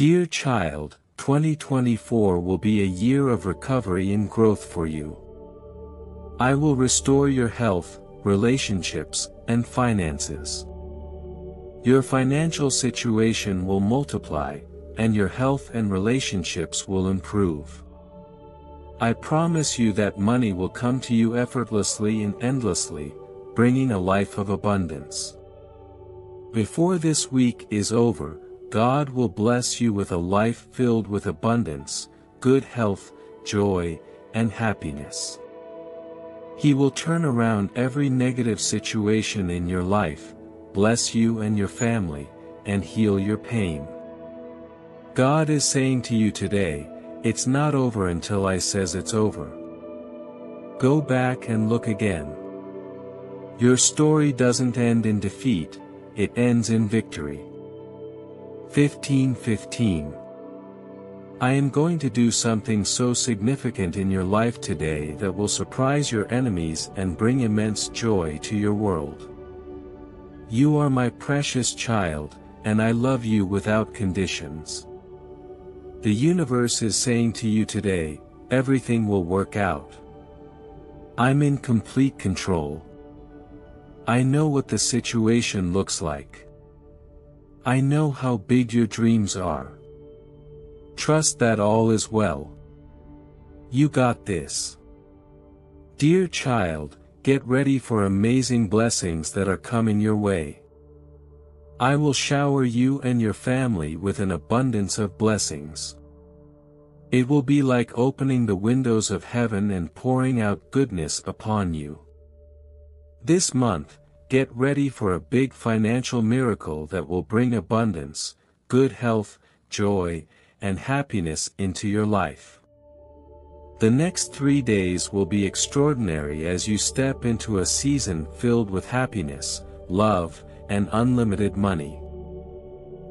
Dear child, 2024 will be a year of recovery and growth for you. I will restore your health, relationships, and finances. Your financial situation will multiply, and your health and relationships will improve. I promise you that money will come to you effortlessly and endlessly, bringing a life of abundance. Before this week is over, God will bless you with a life filled with abundance, good health, joy, and happiness. He will turn around every negative situation in your life, bless you and your family, and heal your pain. God is saying to you today, it's not over until I says it's over. Go back and look again. Your story doesn't end in defeat, it ends in victory. 1515 I am going to do something so significant in your life today that will surprise your enemies and bring immense joy to your world. You are my precious child, and I love you without conditions. The universe is saying to you today, everything will work out. I'm in complete control. I know what the situation looks like. I know how big your dreams are. Trust that all is well. You got this. Dear child, get ready for amazing blessings that are coming your way. I will shower you and your family with an abundance of blessings. It will be like opening the windows of heaven and pouring out goodness upon you. This month, get ready for a big financial miracle that will bring abundance, good health, joy, and happiness into your life. The next three days will be extraordinary as you step into a season filled with happiness, love, and unlimited money.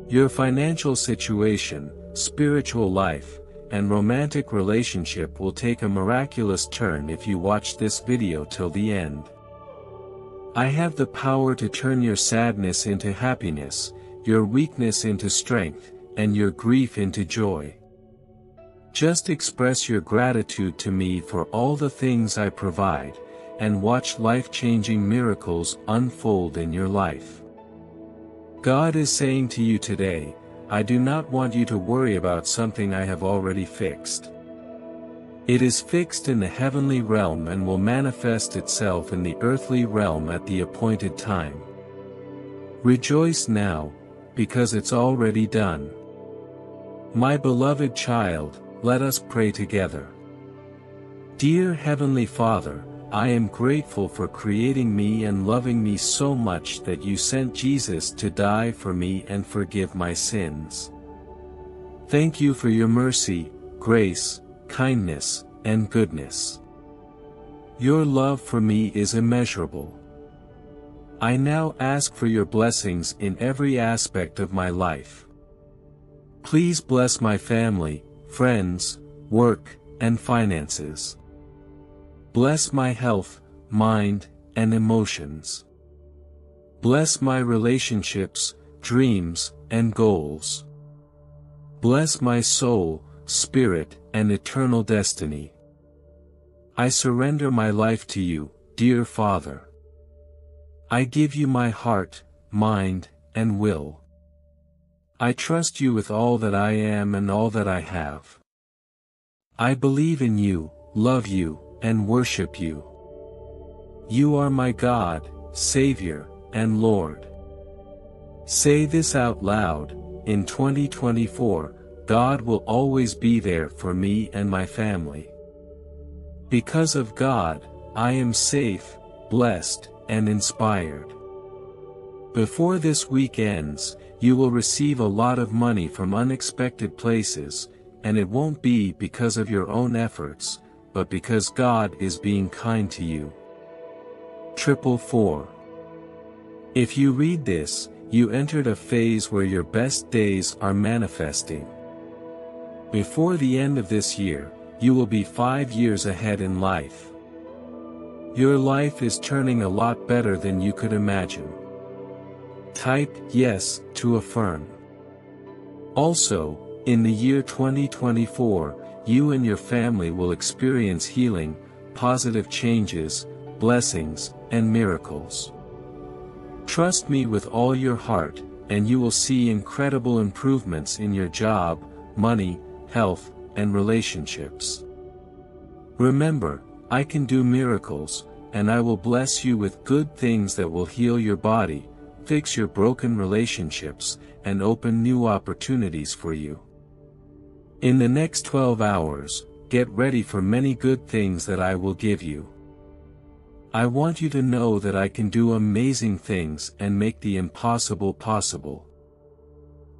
Your financial situation, spiritual life, and romantic relationship will take a miraculous turn if you watch this video till the end. I have the power to turn your sadness into happiness, your weakness into strength, and your grief into joy. Just express your gratitude to me for all the things I provide, and watch life-changing miracles unfold in your life. God is saying to you today, I do not want you to worry about something I have already fixed. It is fixed in the heavenly realm and will manifest itself in the earthly realm at the appointed time. Rejoice now, because it's already done. My beloved child, let us pray together. Dear Heavenly Father, I am grateful for creating me and loving me so much that you sent Jesus to die for me and forgive my sins. Thank you for your mercy, grace, kindness, and goodness. Your love for me is immeasurable. I now ask for your blessings in every aspect of my life. Please bless my family, friends, work, and finances. Bless my health, mind, and emotions. Bless my relationships, dreams, and goals. Bless my soul, spirit, and eternal destiny. I surrender my life to you, dear Father. I give you my heart, mind, and will. I trust you with all that I am and all that I have. I believe in you, love you, and worship you. You are my God, Savior, and Lord. Say this out loud, in 2024, God will always be there for me and my family. Because of God, I am safe, blessed, and inspired. Before this week ends, you will receive a lot of money from unexpected places, and it won't be because of your own efforts, but because God is being kind to you. Triple 4. If you read this, you entered a phase where your best days are manifesting. Before the end of this year, you will be five years ahead in life. Your life is turning a lot better than you could imagine. Type yes to affirm. Also, In the year 2024, you and your family will experience healing, positive changes, blessings, and miracles. Trust me with all your heart, and you will see incredible improvements in your job, money, health, and relationships. Remember, I can do miracles, and I will bless you with good things that will heal your body, fix your broken relationships, and open new opportunities for you. In the next 12 hours, get ready for many good things that I will give you. I want you to know that I can do amazing things and make the impossible possible.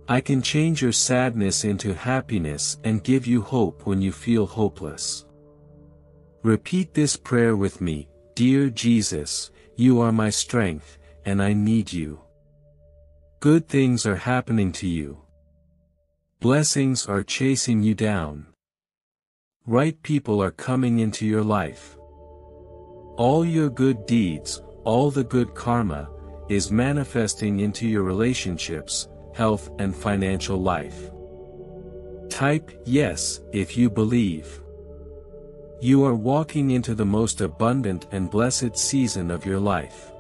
I can change your sadness into happiness and give you hope when you feel hopeless. Repeat this prayer with me, Dear Jesus, you are my strength, and I need you. Good things are happening to you. Blessings are chasing you down. Right people are coming into your life. All your good deeds, all the good karma, is manifesting into your relationships, health and financial life. Type yes if you believe. You are walking into the most abundant and blessed season of your life.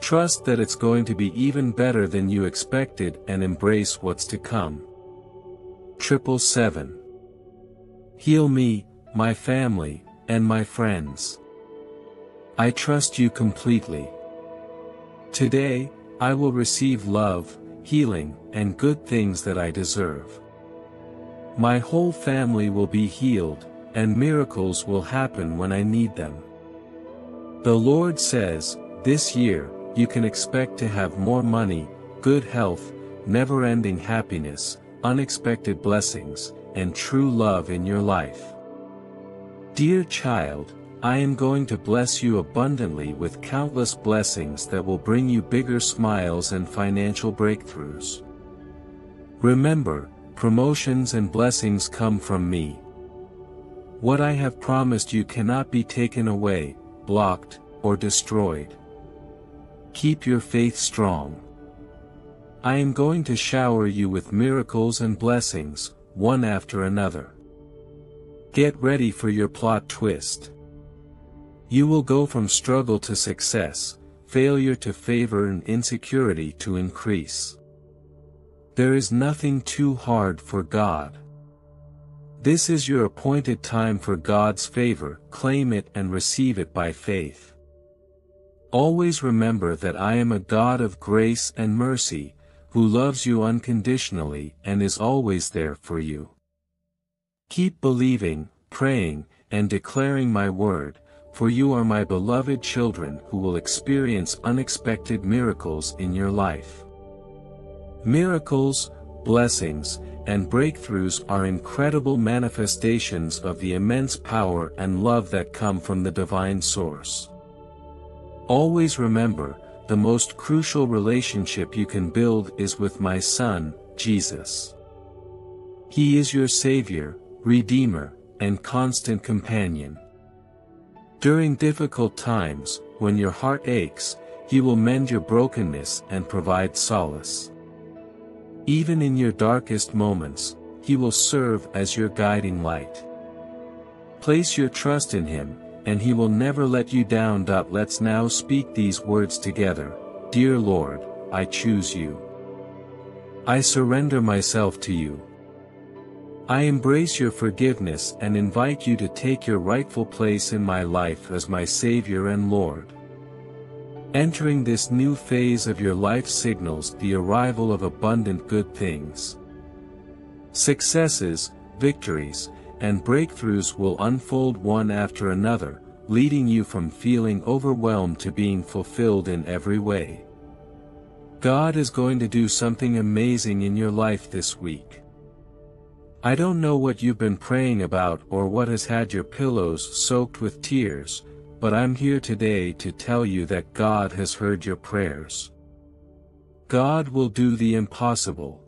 Trust that it's going to be even better than you expected and embrace what's to come. Triple seven. Heal me, my family, and my friends. I trust you completely. Today, I will receive love, healing, and good things that I deserve. My whole family will be healed, and miracles will happen when I need them. The Lord says, this year, you can expect to have more money, good health, never-ending happiness, unexpected blessings, and true love in your life. Dear child, I am going to bless you abundantly with countless blessings that will bring you bigger smiles and financial breakthroughs. Remember, promotions and blessings come from me. What I have promised you cannot be taken away, blocked, or destroyed. Keep your faith strong. I am going to shower you with miracles and blessings, one after another. Get ready for your plot twist. You will go from struggle to success, failure to favor and insecurity to increase. There is nothing too hard for God. This is your appointed time for God's favor, claim it and receive it by faith. Always remember that I am a God of grace and mercy, who loves you unconditionally and is always there for you. Keep believing, praying, and declaring my word, for you are my beloved children who will experience unexpected miracles in your life. Miracles, blessings, and breakthroughs are incredible manifestations of the immense power and love that come from the divine source. Always remember, the most crucial relationship you can build is with my Son, Jesus. He is your Savior, Redeemer, and constant companion. During difficult times, when your heart aches, he will mend your brokenness and provide solace. Even in your darkest moments, he will serve as your guiding light. Place your trust in him, and he will never let you down. Let's now speak these words together. Dear Lord, I choose you. I surrender myself to you. I embrace your forgiveness and invite you to take your rightful place in my life as my Savior and Lord. Entering this new phase of your life signals the arrival of abundant good things. Successes, victories, and breakthroughs will unfold one after another, leading you from feeling overwhelmed to being fulfilled in every way. God is going to do something amazing in your life this week. I don't know what you've been praying about or what has had your pillows soaked with tears, but I'm here today to tell you that God has heard your prayers. God will do the impossible.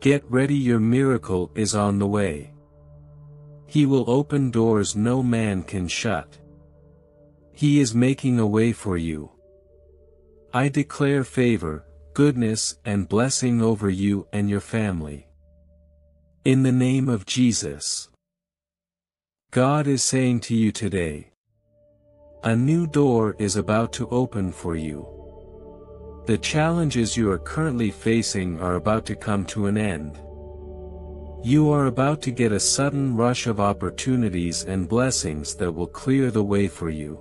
Get ready your miracle is on the way. He will open doors no man can shut. He is making a way for you. I declare favor, goodness and blessing over you and your family. In the name of Jesus. God is saying to you today. A new door is about to open for you. The challenges you are currently facing are about to come to an end. You are about to get a sudden rush of opportunities and blessings that will clear the way for you.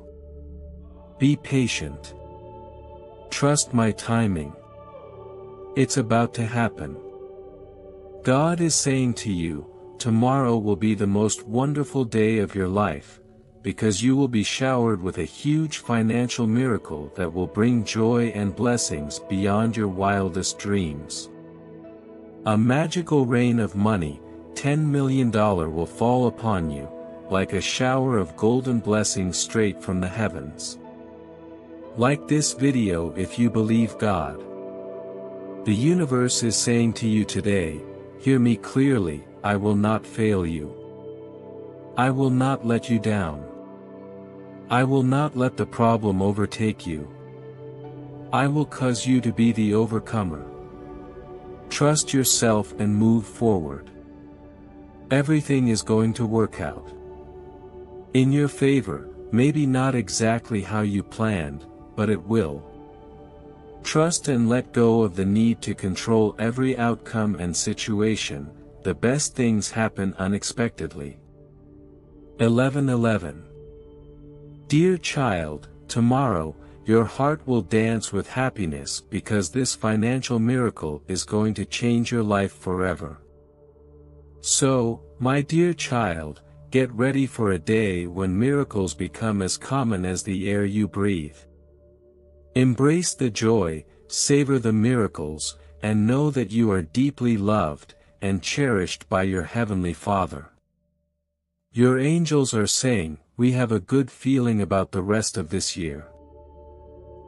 Be patient. Trust my timing. It's about to happen. God is saying to you, tomorrow will be the most wonderful day of your life, because you will be showered with a huge financial miracle that will bring joy and blessings beyond your wildest dreams. A magical rain of money, $10 million will fall upon you, like a shower of golden blessings straight from the heavens. Like this video if you believe God. The universe is saying to you today, hear me clearly, I will not fail you. I will not let you down. I will not let the problem overtake you. I will cause you to be the overcomer. Trust yourself and move forward. Everything is going to work out. In your favor, maybe not exactly how you planned, but it will. Trust and let go of the need to control every outcome and situation, the best things happen unexpectedly. 1111 Dear child, tomorrow, your heart will dance with happiness because this financial miracle is going to change your life forever. So, my dear child, get ready for a day when miracles become as common as the air you breathe. Embrace the joy, savor the miracles, and know that you are deeply loved, and cherished by your Heavenly Father. Your angels are saying, we have a good feeling about the rest of this year.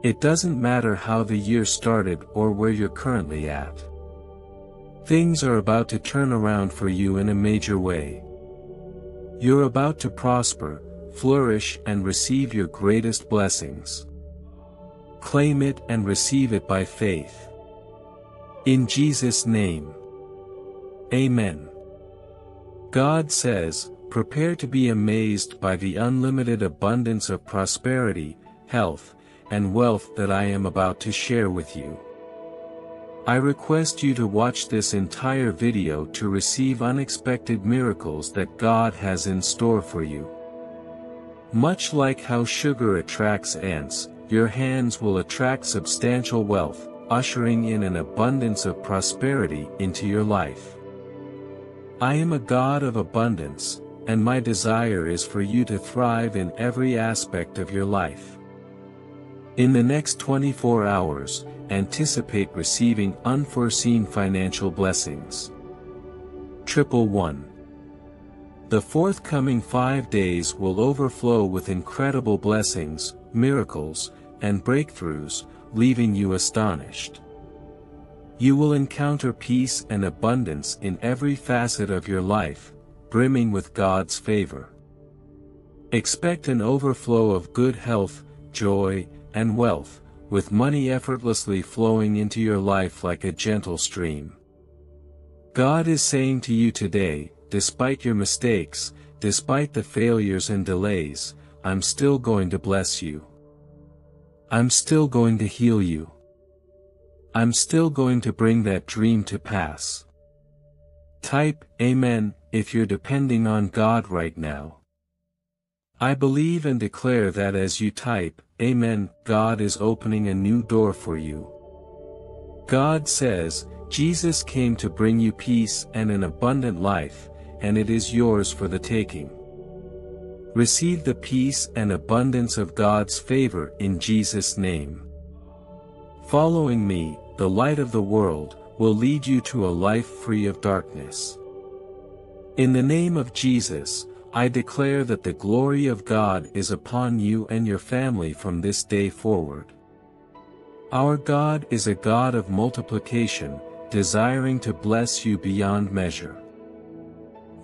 It doesn't matter how the year started or where you're currently at. Things are about to turn around for you in a major way. You're about to prosper, flourish and receive your greatest blessings. Claim it and receive it by faith. In Jesus' name. Amen. God says, Prepare to be amazed by the unlimited abundance of prosperity, health, and wealth that I am about to share with you. I request you to watch this entire video to receive unexpected miracles that God has in store for you. Much like how sugar attracts ants, your hands will attract substantial wealth, ushering in an abundance of prosperity into your life. I am a God of abundance, and my desire is for you to thrive in every aspect of your life. In the next 24 hours, anticipate receiving unforeseen financial blessings. Triple One. The forthcoming five days will overflow with incredible blessings, miracles, and breakthroughs, leaving you astonished. You will encounter peace and abundance in every facet of your life, brimming with God's favor. Expect an overflow of good health, joy, and wealth, with money effortlessly flowing into your life like a gentle stream. God is saying to you today, despite your mistakes, despite the failures and delays, I'm still going to bless you. I'm still going to heal you. I'm still going to bring that dream to pass. Type, Amen, if you're depending on God right now. I believe and declare that as you type, Amen, God is opening a new door for you. God says, Jesus came to bring you peace and an abundant life, and it is yours for the taking. Receive the peace and abundance of God's favor in Jesus' name. Following me, the light of the world, will lead you to a life free of darkness. In the name of Jesus, I declare that the glory of God is upon you and your family from this day forward. Our God is a God of multiplication, desiring to bless you beyond measure.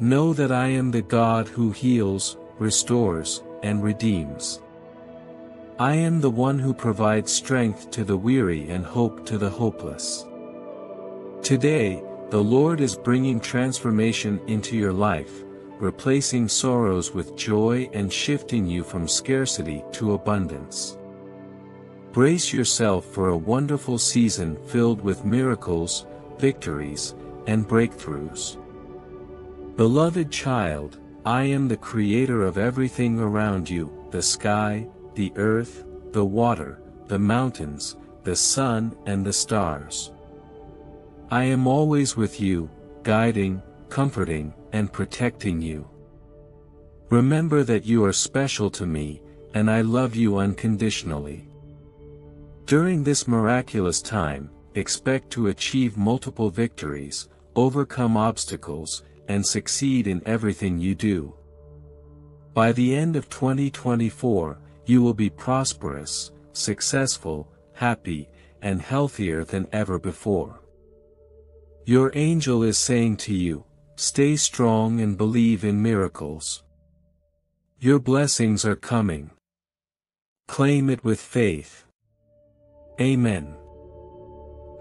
Know that I am the God who heals, restores, and redeems. I am the one who provides strength to the weary and hope to the hopeless. Today, The Lord is bringing transformation into your life, replacing sorrows with joy and shifting you from scarcity to abundance. Brace yourself for a wonderful season filled with miracles, victories, and breakthroughs. Beloved child, I am the creator of everything around you, the sky, the earth, the water, the mountains, the sun and the stars. I am always with you, guiding, comforting, and protecting you. Remember that you are special to me, and I love you unconditionally. During this miraculous time, expect to achieve multiple victories, overcome obstacles, and succeed in everything you do. By the end of 2024, you will be prosperous, successful, happy, and healthier than ever before. Your angel is saying to you, Stay strong and believe in miracles. Your blessings are coming. Claim it with faith. Amen.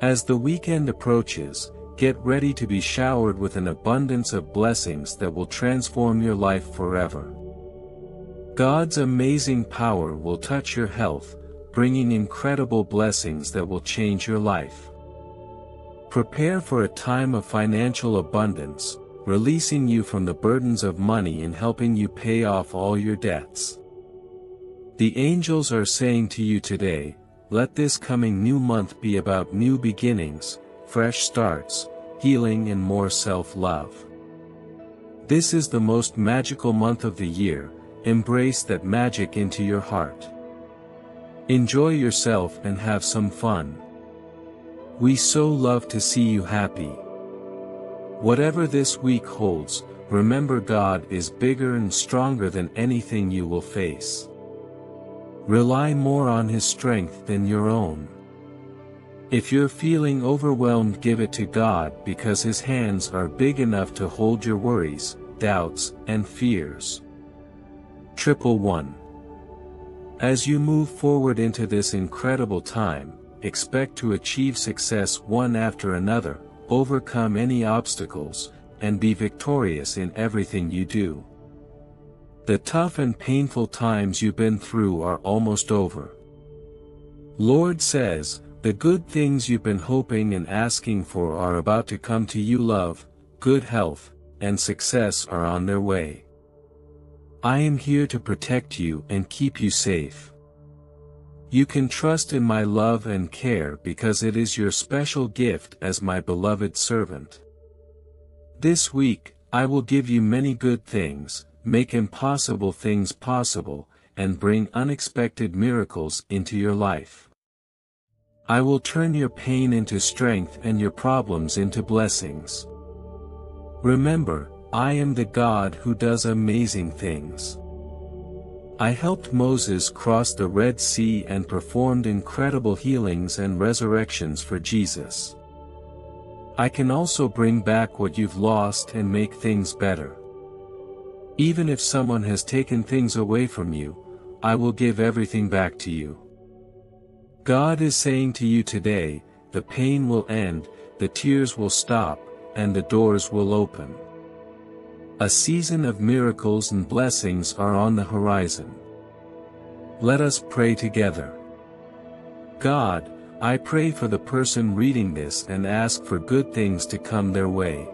As the weekend approaches, get ready to be showered with an abundance of blessings that will transform your life forever. God's amazing power will touch your health, bringing incredible blessings that will change your life. Prepare for a time of financial abundance, releasing you from the burdens of money and helping you pay off all your debts. The angels are saying to you today, let this coming new month be about new beginnings, fresh starts, healing and more self-love. This is the most magical month of the year, embrace that magic into your heart. Enjoy yourself and have some fun. We so love to see you happy. Whatever this week holds, remember God is bigger and stronger than anything you will face. Rely more on His strength than your own. If you're feeling overwhelmed give it to God because His hands are big enough to hold your worries, doubts, and fears. Triple 1. As you move forward into this incredible time, expect to achieve success one after another, overcome any obstacles, and be victorious in everything you do. The tough and painful times you've been through are almost over. Lord says, the good things you've been hoping and asking for are about to come to you love, good health, and success are on their way. I am here to protect you and keep you safe. You can trust in my love and care because it is your special gift as my beloved servant. This week, I will give you many good things, make impossible things possible, and bring unexpected miracles into your life. I will turn your pain into strength and your problems into blessings. Remember, I am the God who does amazing things. I helped Moses cross the Red Sea and performed incredible healings and resurrections for Jesus. I can also bring back what you've lost and make things better. Even if someone has taken things away from you, I will give everything back to you. God is saying to you today, the pain will end, the tears will stop, and the doors will open. A season of miracles and blessings are on the horizon. Let us pray together. God, I pray for the person reading this and ask for good things to come their way.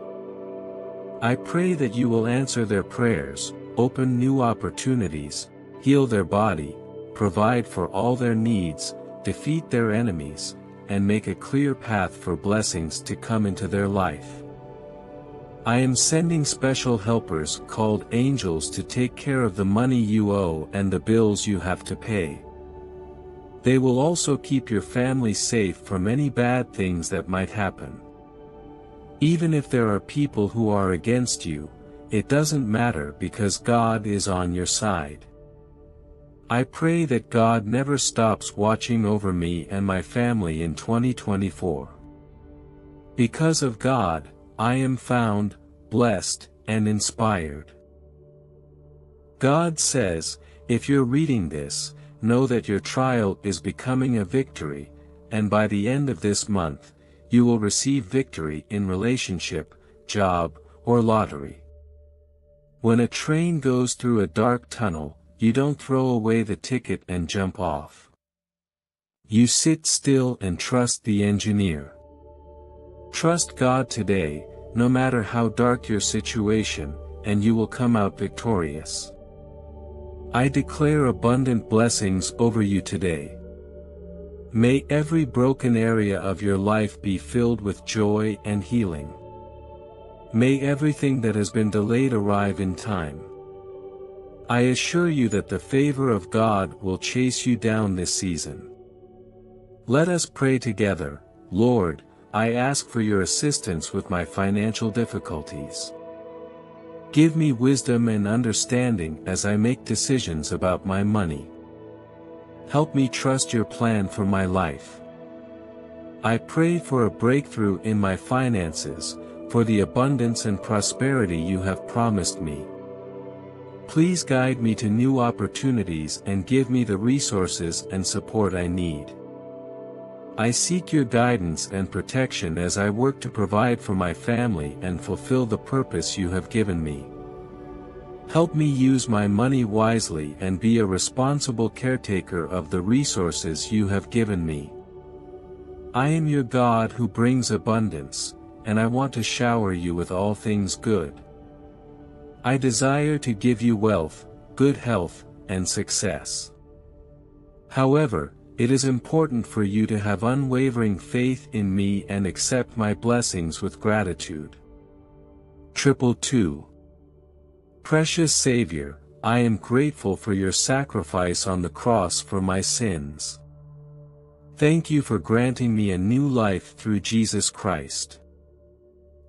I pray that you will answer their prayers, open new opportunities, heal their body, provide for all their needs, defeat their enemies, and make a clear path for blessings to come into their life. I am sending special helpers called angels to take care of the money you owe and the bills you have to pay. They will also keep your family safe from any bad things that might happen. Even if there are people who are against you, it doesn't matter because God is on your side. I pray that God never stops watching over me and my family in 2024. Because of God, I am found, blessed, and inspired. God says, if you're reading this, know that your trial is becoming a victory, and by the end of this month, you will receive victory in relationship, job, or lottery. When a train goes through a dark tunnel, you don't throw away the ticket and jump off. You sit still and trust the engineer. Trust God today, no matter how dark your situation, and you will come out victorious. I declare abundant blessings over you today. May every broken area of your life be filled with joy and healing. May everything that has been delayed arrive in time. I assure you that the favor of God will chase you down this season. Let us pray together, Lord, I ask for your assistance with my financial difficulties. Give me wisdom and understanding as I make decisions about my money. Help me trust your plan for my life. I pray for a breakthrough in my finances, for the abundance and prosperity you have promised me. Please guide me to new opportunities and give me the resources and support I need. I seek your guidance and protection as I work to provide for my family and fulfill the purpose you have given me. Help me use my money wisely and be a responsible caretaker of the resources you have given me. I am your God who brings abundance, and I want to shower you with all things good. I desire to give you wealth, good health, and success. However, it is important for you to have unwavering faith in me and accept my blessings with gratitude. Triple two. Precious Savior, I am grateful for your sacrifice on the cross for my sins. Thank you for granting me a new life through Jesus Christ.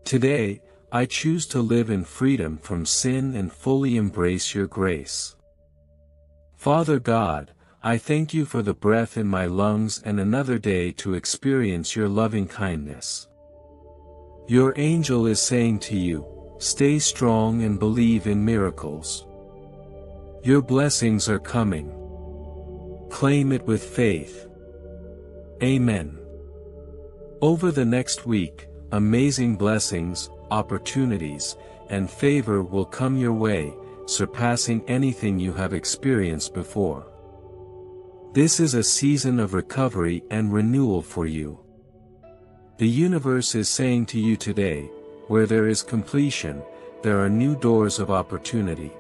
Today, I choose to live in freedom from sin and fully embrace your grace. Father God, I thank you for the breath in my lungs and another day to experience your loving kindness. Your angel is saying to you, Stay strong and believe in miracles. Your blessings are coming. Claim it with faith. Amen. Over the next week, amazing blessings, opportunities, and favor will come your way, surpassing anything you have experienced before. This is a season of recovery and renewal for you. The universe is saying to you today, where there is completion, there are new doors of opportunity.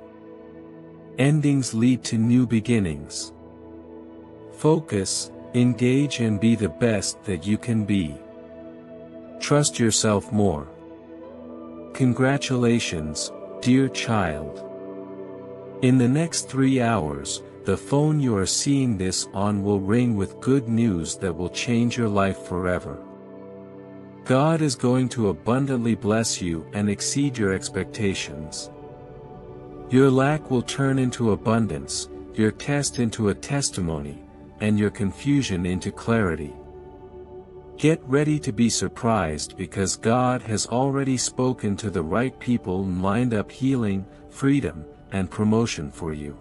Endings lead to new beginnings. Focus, engage and be the best that you can be. Trust yourself more. Congratulations, dear child. In the next three hours, the phone you are seeing this on will ring with good news that will change your life forever. God is going to abundantly bless you and exceed your expectations. Your lack will turn into abundance, your test into a testimony, and your confusion into clarity. Get ready to be surprised because God has already spoken to the right people and lined up healing, freedom, and promotion for you.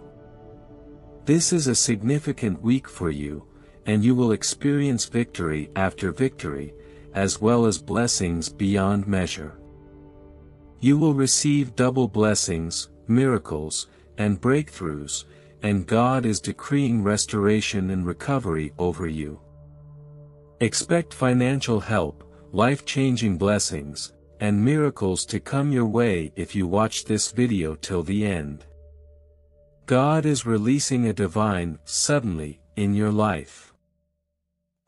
This is a significant week for you, and you will experience victory after victory, as well as blessings beyond measure. You will receive double blessings, miracles, and breakthroughs, and God is decreeing restoration and recovery over you. Expect financial help, life-changing blessings, and miracles to come your way if you watch this video till the end. God is releasing a divine, suddenly, in your life.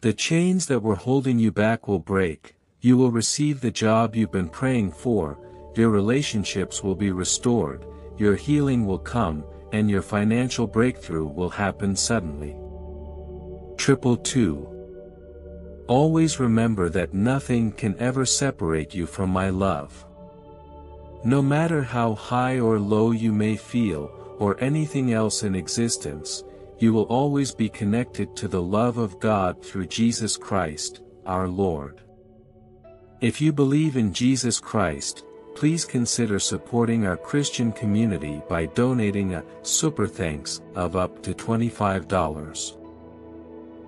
The chains that were holding you back will break, you will receive the job you've been praying for, your relationships will be restored, your healing will come, and your financial breakthrough will happen suddenly. Triple two. Always remember that nothing can ever separate you from my love. No matter how high or low you may feel, or anything else in existence, you will always be connected to the love of God through Jesus Christ, our Lord. If you believe in Jesus Christ, please consider supporting our Christian community by donating a super thanks of up to $25.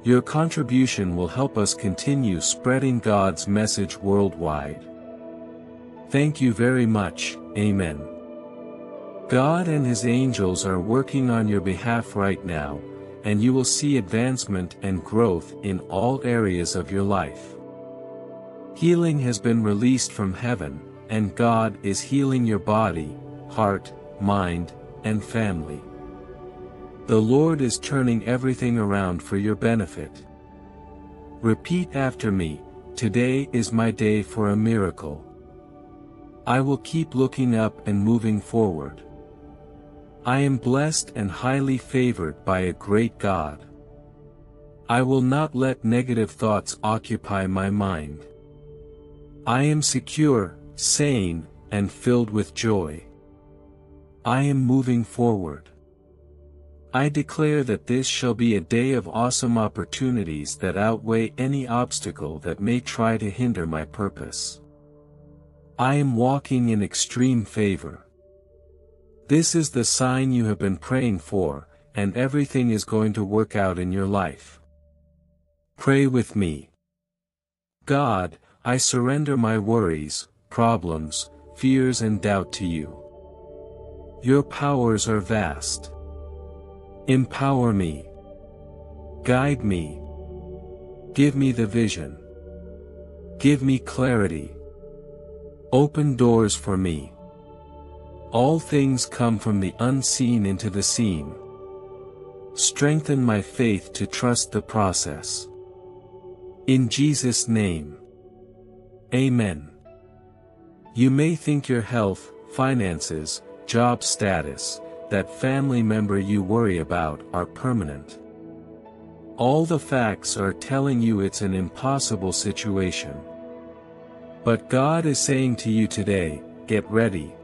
Your contribution will help us continue spreading God's message worldwide. Thank you very much, Amen. God and His angels are working on your behalf right now, and you will see advancement and growth in all areas of your life. Healing has been released from heaven, and God is healing your body, heart, mind, and family. The Lord is turning everything around for your benefit. Repeat after me, today is my day for a miracle. I will keep looking up and moving forward. I am blessed and highly favored by a great God. I will not let negative thoughts occupy my mind. I am secure, sane, and filled with joy. I am moving forward. I declare that this shall be a day of awesome opportunities that outweigh any obstacle that may try to hinder my purpose. I am walking in extreme favor. This is the sign you have been praying for, and everything is going to work out in your life. Pray with me. God, I surrender my worries, problems, fears and doubt to you. Your powers are vast. Empower me. Guide me. Give me the vision. Give me clarity. Open doors for me. All things come from the unseen into the seen. Strengthen my faith to trust the process. In Jesus' name. Amen. You may think your health, finances, job status, that family member you worry about are permanent. All the facts are telling you it's an impossible situation. But God is saying to you today, get ready,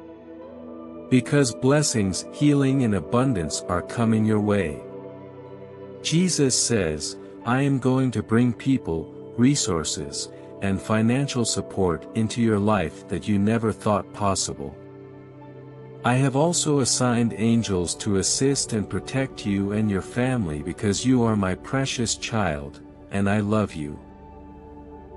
because blessings, healing and abundance are coming your way. Jesus says, I am going to bring people, resources, and financial support into your life that you never thought possible. I have also assigned angels to assist and protect you and your family because you are my precious child, and I love you.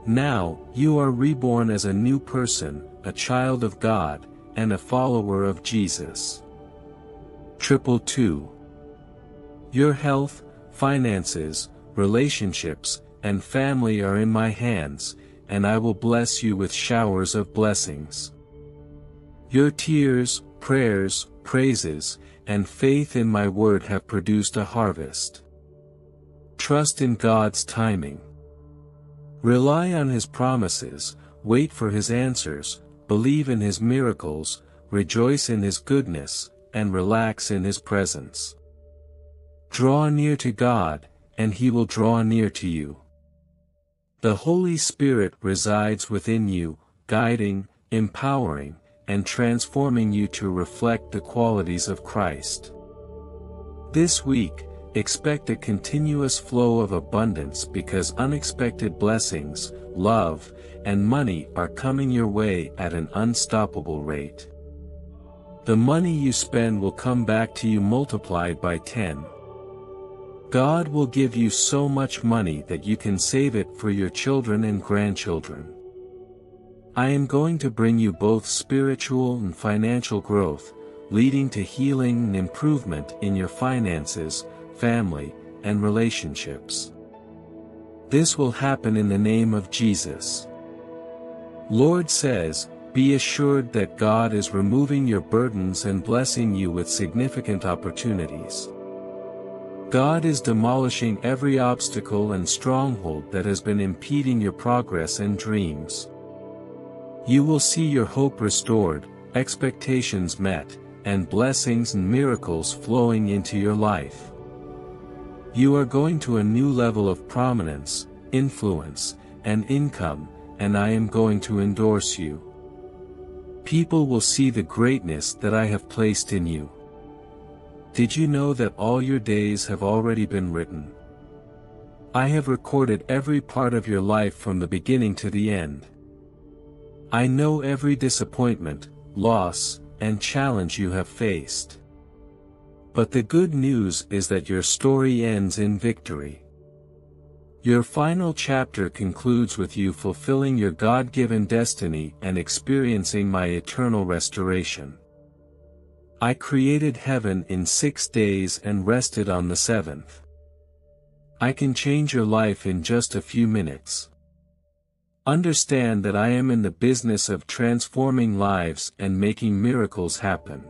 Now, you are reborn as a new person, a child of God, and a follower of Jesus. Triple 2. Your health, finances, relationships, and family are in my hands, and I will bless you with showers of blessings. Your tears, prayers, praises, and faith in my word have produced a harvest. Trust in God's timing. Rely on His promises, wait for His answers, believe in his miracles, rejoice in his goodness, and relax in his presence. Draw near to God, and he will draw near to you. The Holy Spirit resides within you, guiding, empowering, and transforming you to reflect the qualities of Christ. This week, expect a continuous flow of abundance because unexpected blessings, love, and money are coming your way at an unstoppable rate. The money you spend will come back to you multiplied by 10. God will give you so much money that you can save it for your children and grandchildren. I am going to bring you both spiritual and financial growth, leading to healing and improvement in your finances, family, and relationships. This will happen in the name of Jesus. Lord says, be assured that God is removing your burdens and blessing you with significant opportunities. God is demolishing every obstacle and stronghold that has been impeding your progress and dreams. You will see your hope restored, expectations met, and blessings and miracles flowing into your life. You are going to a new level of prominence, influence, and income, and I am going to endorse you. People will see the greatness that I have placed in you. Did you know that all your days have already been written? I have recorded every part of your life from the beginning to the end. I know every disappointment, loss, and challenge you have faced. But the good news is that your story ends in victory. Your final chapter concludes with you fulfilling your God-given destiny and experiencing my eternal restoration. I created heaven in six days and rested on the seventh. I can change your life in just a few minutes. Understand that I am in the business of transforming lives and making miracles happen.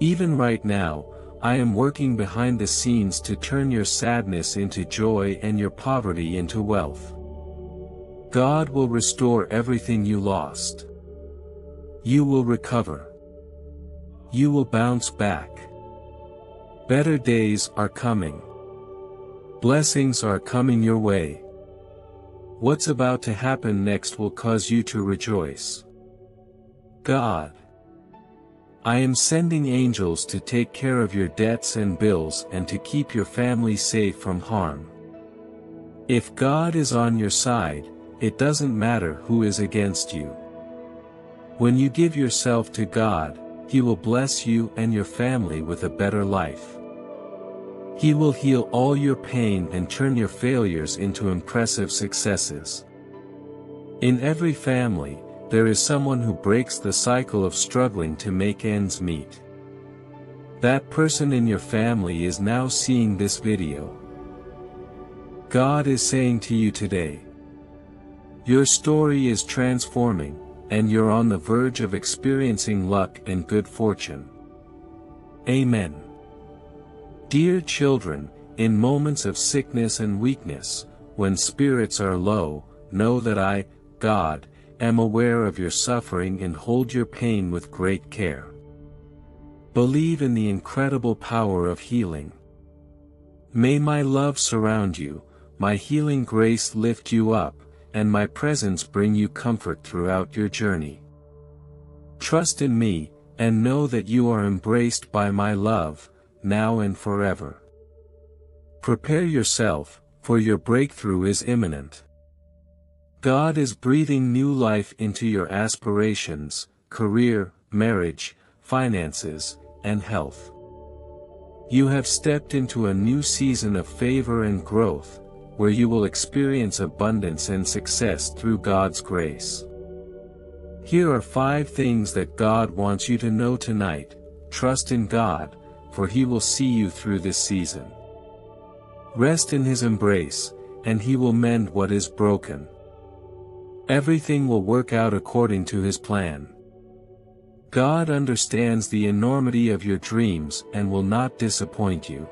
Even right now, I am working behind the scenes to turn your sadness into joy and your poverty into wealth. God will restore everything you lost. You will recover. You will bounce back. Better days are coming. Blessings are coming your way. What's about to happen next will cause you to rejoice. God. I am sending angels to take care of your debts and bills and to keep your family safe from harm. If God is on your side, it doesn't matter who is against you. When you give yourself to God, he will bless you and your family with a better life. He will heal all your pain and turn your failures into impressive successes. In every family, there is someone who breaks the cycle of struggling to make ends meet. That person in your family is now seeing this video. God is saying to you today, your story is transforming, and you're on the verge of experiencing luck and good fortune. Amen. Dear children, in moments of sickness and weakness, when spirits are low, know that I, God, am aware of your suffering and hold your pain with great care. Believe in the incredible power of healing. May my love surround you, my healing grace lift you up, and my presence bring you comfort throughout your journey. Trust in me, and know that you are embraced by my love, now and forever. Prepare yourself, for your breakthrough is imminent. God is breathing new life into your aspirations, career, marriage, finances, and health. You have stepped into a new season of favor and growth, where you will experience abundance and success through God's grace. Here are five things that God wants you to know tonight, trust in God, for He will see you through this season. Rest in His embrace, and He will mend what is broken. Everything will work out according to His plan. God understands the enormity of your dreams and will not disappoint you.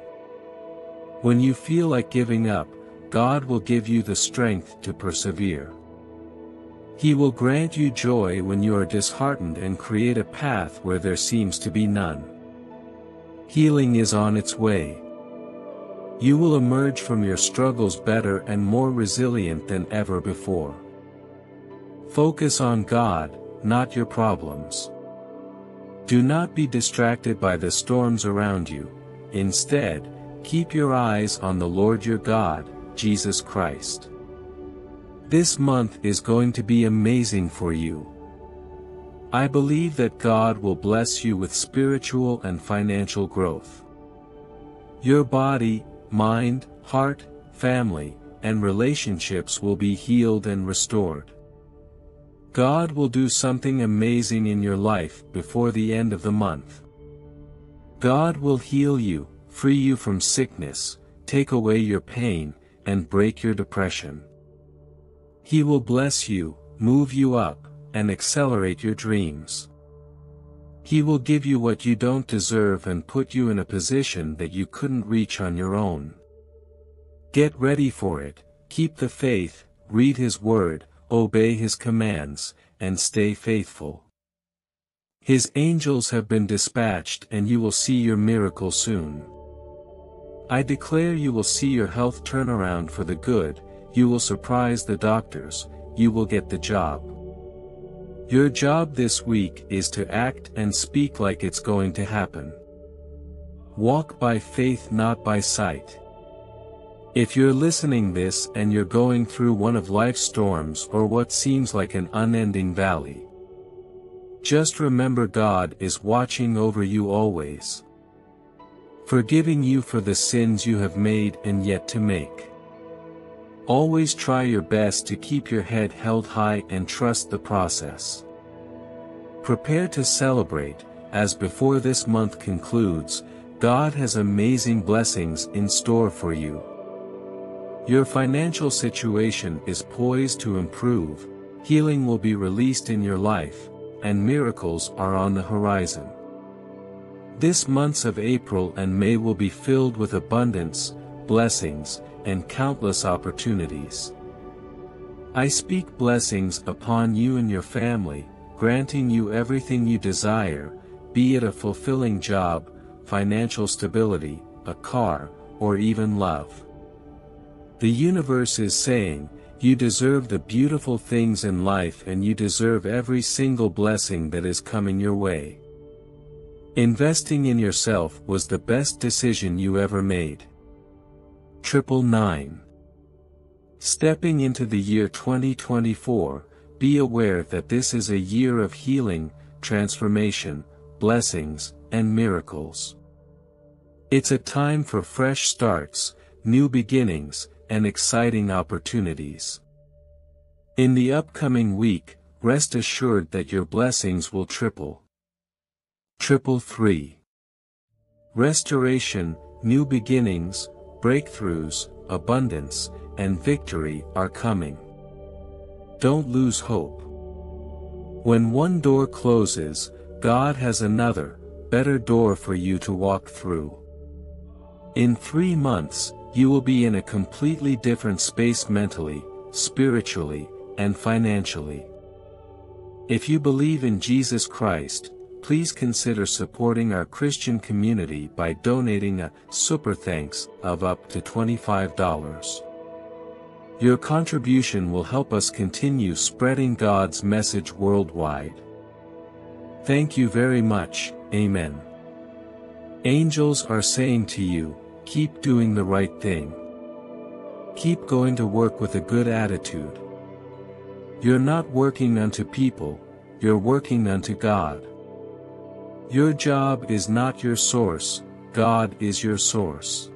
When you feel like giving up, God will give you the strength to persevere. He will grant you joy when you are disheartened and create a path where there seems to be none. Healing is on its way. You will emerge from your struggles better and more resilient than ever before. Focus on God, not your problems. Do not be distracted by the storms around you, instead, keep your eyes on the Lord your God, Jesus Christ. This month is going to be amazing for you. I believe that God will bless you with spiritual and financial growth. Your body, mind, heart, family, and relationships will be healed and restored. God will do something amazing in your life before the end of the month. God will heal you, free you from sickness, take away your pain, and break your depression. He will bless you, move you up, and accelerate your dreams. He will give you what you don't deserve and put you in a position that you couldn't reach on your own. Get ready for it, keep the faith, read His Word, obey His commands, and stay faithful. His angels have been dispatched and you will see your miracle soon. I declare you will see your health turn around for the good, you will surprise the doctors, you will get the job. Your job this week is to act and speak like it's going to happen. Walk by faith not by sight. If you're listening this and you're going through one of life's storms or what seems like an unending valley, just remember God is watching over you always forgiving you for the sins you have made and yet to make. Always try your best to keep your head held high and trust the process. Prepare to celebrate, as before this month concludes, God has amazing blessings in store for you. Your financial situation is poised to improve, healing will be released in your life, and miracles are on the horizon. This months of April and May will be filled with abundance, blessings, and countless opportunities. I speak blessings upon you and your family, granting you everything you desire, be it a fulfilling job, financial stability, a car, or even love. The universe is saying, you deserve the beautiful things in life and you deserve every single blessing that is coming your way. Investing in yourself was the best decision you ever made. Triple Nine. Stepping into the year 2024, be aware that this is a year of healing, transformation, blessings, and miracles. It's a time for fresh starts, new beginnings, and exciting opportunities. In the upcoming week, rest assured that your blessings will triple. Triple three. Restoration, new beginnings, breakthroughs, abundance, and victory are coming. Don't lose hope. When one door closes, God has another, better door for you to walk through. In three months, you will be in a completely different space mentally, spiritually, and financially. If you believe in Jesus Christ, please consider supporting our Christian community by donating a super thanks of up to $25. Your contribution will help us continue spreading God's message worldwide. Thank you very much, Amen. Angels are saying to you, keep doing the right thing. Keep going to work with a good attitude. You're not working unto people, you're working unto God. Your job is not your source, God is your source.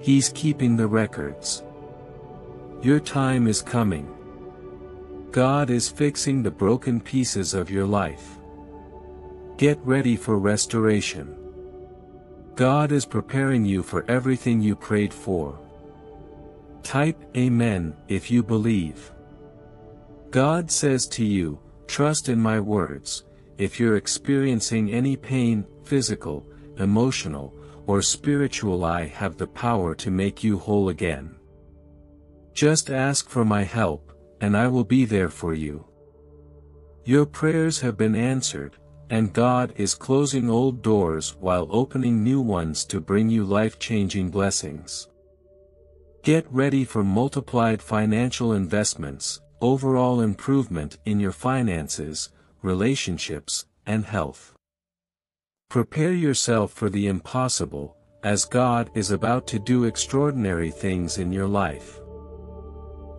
He's keeping the records. Your time is coming. God is fixing the broken pieces of your life. Get ready for restoration. God is preparing you for everything you prayed for. Type Amen if you believe. God says to you, trust in my words, if you're experiencing any pain, physical, emotional, or spiritual I have the power to make you whole again. Just ask for my help, and I will be there for you. Your prayers have been answered, and God is closing old doors while opening new ones to bring you life-changing blessings. Get ready for multiplied financial investments, overall improvement in your finances, relationships, and health. Prepare yourself for the impossible, as God is about to do extraordinary things in your life.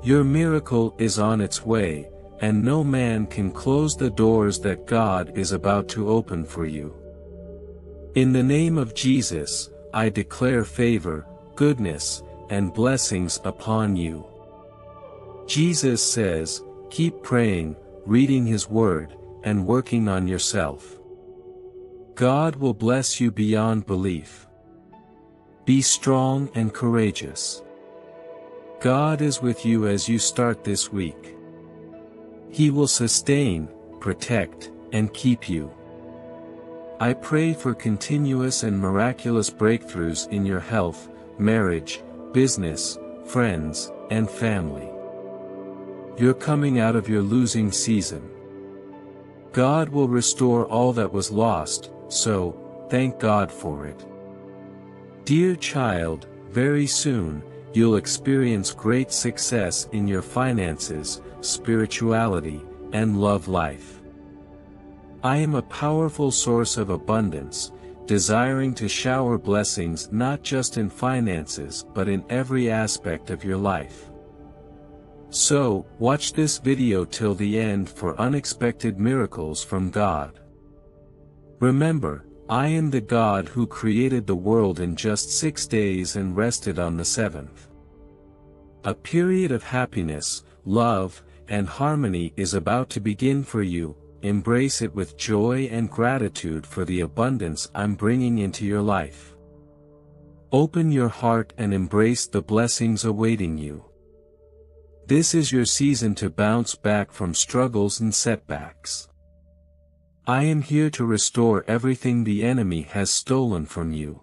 Your miracle is on its way, and no man can close the doors that God is about to open for you. In the name of Jesus, I declare favor, goodness, and blessings upon you. Jesus says, keep praying, reading His Word, and working on yourself. God will bless you beyond belief. Be strong and courageous. God is with you as you start this week. He will sustain, protect, and keep you. I pray for continuous and miraculous breakthroughs in your health, marriage, business, friends, and family. You're coming out of your losing season. God will restore all that was lost, so, thank God for it. Dear child, very soon, you'll experience great success in your finances, spirituality, and love life. I am a powerful source of abundance, desiring to shower blessings not just in finances but in every aspect of your life. So, watch this video till the end for unexpected miracles from God. Remember, I am the God who created the world in just six days and rested on the seventh. A period of happiness, love, and harmony is about to begin for you, embrace it with joy and gratitude for the abundance I'm bringing into your life. Open your heart and embrace the blessings awaiting you. This is your season to bounce back from struggles and setbacks. I am here to restore everything the enemy has stolen from you.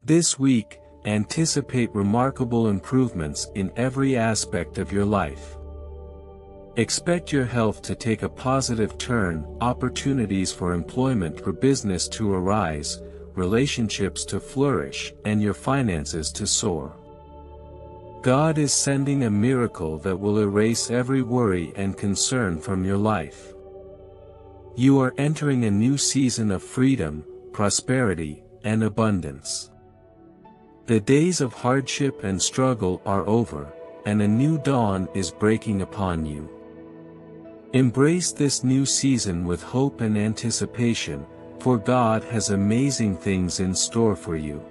This week, anticipate remarkable improvements in every aspect of your life. Expect your health to take a positive turn, opportunities for employment or business to arise, relationships to flourish, and your finances to soar. God is sending a miracle that will erase every worry and concern from your life. You are entering a new season of freedom, prosperity, and abundance. The days of hardship and struggle are over, and a new dawn is breaking upon you. Embrace this new season with hope and anticipation, for God has amazing things in store for you.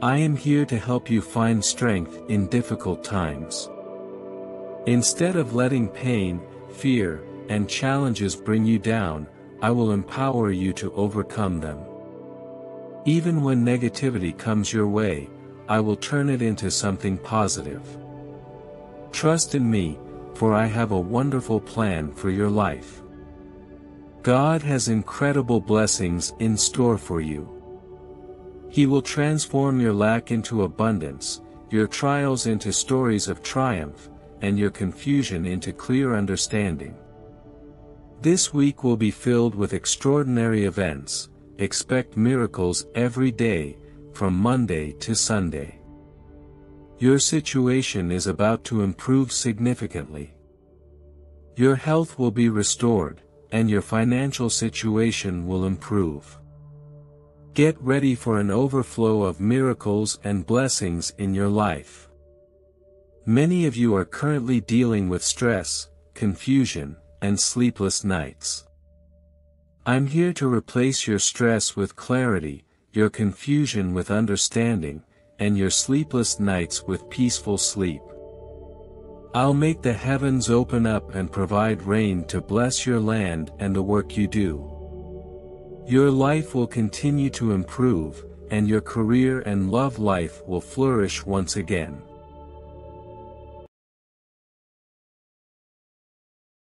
I am here to help you find strength in difficult times. Instead of letting pain, fear, and challenges bring you down, I will empower you to overcome them. Even when negativity comes your way, I will turn it into something positive. Trust in me, for I have a wonderful plan for your life. God has incredible blessings in store for you. He will transform your lack into abundance, your trials into stories of triumph, and your confusion into clear understanding. This week will be filled with extraordinary events, expect miracles every day, from Monday to Sunday. Your situation is about to improve significantly. Your health will be restored, and your financial situation will improve. Get ready for an overflow of miracles and blessings in your life. Many of you are currently dealing with stress, confusion, and sleepless nights. I'm here to replace your stress with clarity, your confusion with understanding, and your sleepless nights with peaceful sleep. I'll make the heavens open up and provide rain to bless your land and the work you do. Your life will continue to improve, and your career and love life will flourish once again.